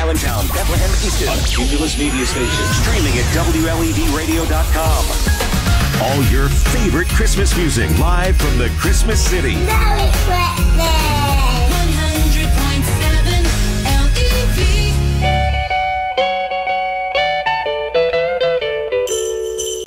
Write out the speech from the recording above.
Allentown, Bethlehem, Easton. A Cumulus Media Station. Streaming at WLEVradio.com. All your favorite Christmas music live from the Christmas City. Merry Christmas!